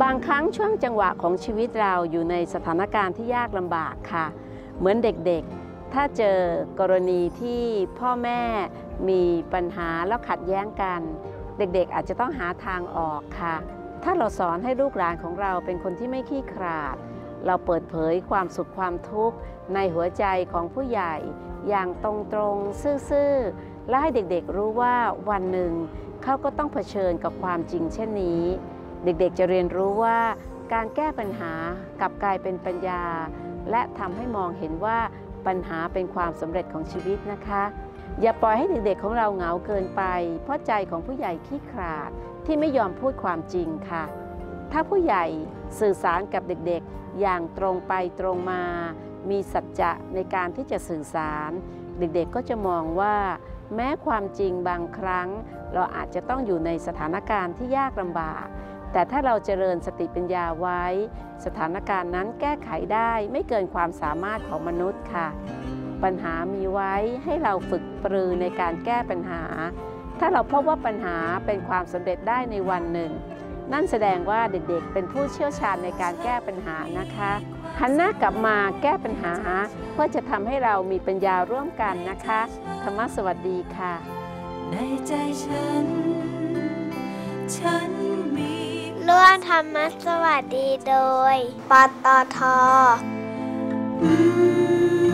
บางครั้งช่วงจังหวะของชีวิตเราอยู่ในสถานการณ์ที่ยากลำบากค่ะ เหมือนเด็กๆ ถ้าเจอกรณีที่พ่อแม่มีปัญหาแล้วขัดแย้งกัน เด็กๆอาจจะต้องหาทางออกค่ะ ถ้าเราสอนให้ลูกหลานของเราเป็นคนที่ไม่ขี้ขลาด เราเปิดเผยความสุขความทุกข์ในหัวใจของผู้ใหญ่ อย่างตรงๆซื่อๆและให้เด็กๆรู้ว่าวันหนึ่งเขาก็ต้องเผชิญกับความจริงเช่นนี้ เด็กๆจะเรียนรู้ว่าการแก้ปัญหากลับกลายเป็นปัญญา และทำให้มองเห็นว่าปัญหาเป็นความสำเร็จของชีวิตนะคะ อย่าปล่อยให้เด็กๆของเราเหงาเกินไป เพราะใจของผู้ใหญ่ขี้ขลาดที่ไม่ยอมพูดความจริงค่ะ ถ้าผู้ใหญ่สื่อสารกับเด็กๆ อย่างตรงไปตรงมา มีสัจจะในการที่จะสื่อสาร เด็กๆก็จะมองว่าแม้ความจริงบางครั้ง เราอาจจะต้องอยู่ในสถานการณ์ที่ยากลำบาก แต่ถ้าเราเจริญสติปัญญาไว้ สถานการณ์นั้นแก้ไขได้ไม่เกินความสามารถของมนุษย์ค่ะ ปัญหามีไว้ให้เราฝึกปรือในการแก้ปัญหา ถ้าเราพบว่าปัญหาเป็นความสำเร็จได้ในวันหนึ่ง นั่นแสดงว่าเด็กๆ เป็นผู้เชี่ยวชาญในการแก้ปัญหานะคะหันหน้ากลับมาแก้ปัญหา เพื่อจะทำให้เรามีปัญญาร่วมกันนะคะ ธรรมสวัสดีค่ะ ในใจฉัน ฉัน รมธรมสวัสดีโดย ปตทอืม